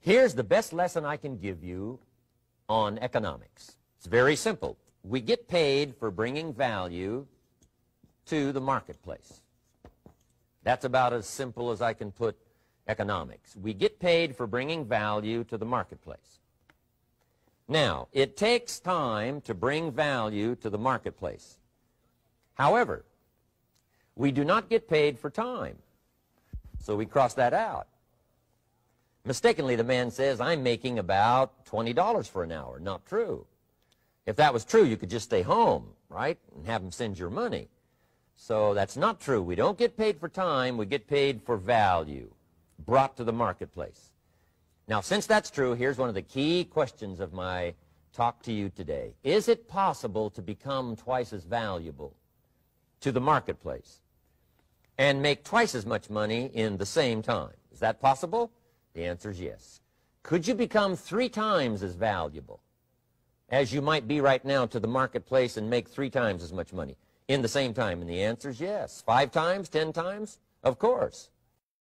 Here's the best lesson I can give you on economics. It's very simple. We get paid for bringing value to the marketplace. That's about as simple as I can put economics. We get paid for bringing value to the marketplace. Now, it takes time to bring value to the marketplace. However, we do not get paid for time. So we cross that out. Mistakenly, the man says, I'm making about $20 for an hour. Not true. If that was true, you could just stay home, right, and have him send your money. So that's not true. We don't get paid for time. We get paid for value brought to the marketplace. Now, since that's true, here's one of the key questions of my talk to you today. Is it possible to become twice as valuable to the marketplace and make twice as much money in the same time? Is that possible? The answer is yes. Could you become three times as valuable as you might be right now to the marketplace and make three times as much money in the same time? And the answer is yes. Five times? Ten times? Of course.